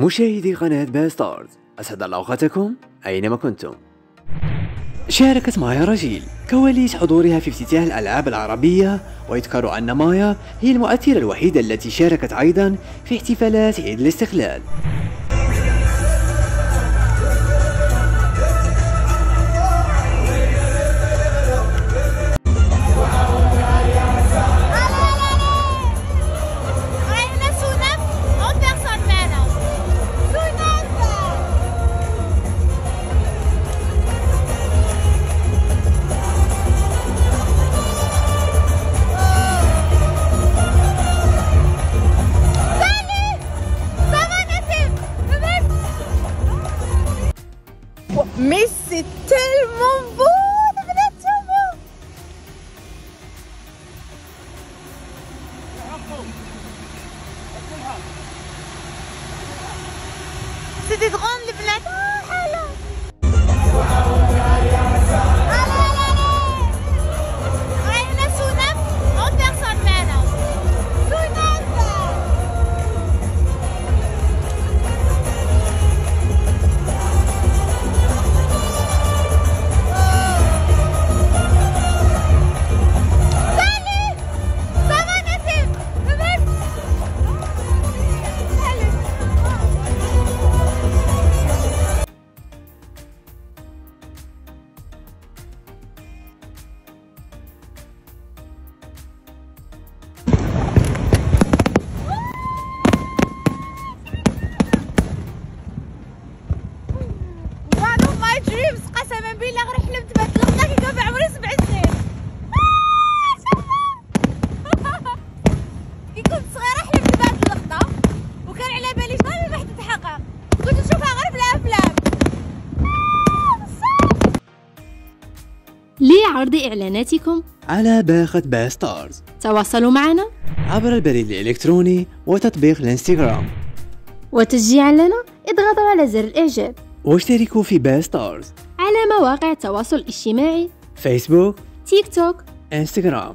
مشاهدي قناة باستارز أسعد الله أوقاتكم أينما كنتم. شاركت مايا رجيل كواليس حضورها في افتتاح الألعاب العربية ويذكر أن مايا هي المؤثرة الوحيدة التي شاركت أيضا في احتفالات عيد الاستقلال. Mais c'est tellement beau C'était drôle لعرض إعلاناتكم. على باقة باستارز تواصلوا معنا. عبر البريد الإلكتروني وتطبيق الانستغرام. وتشجيعا لنا اضغطوا على زر الإعجاب. واشتركوا في باستارز على مواقع التواصل الاجتماعي. فيسبوك تيك توك. إنستغرام.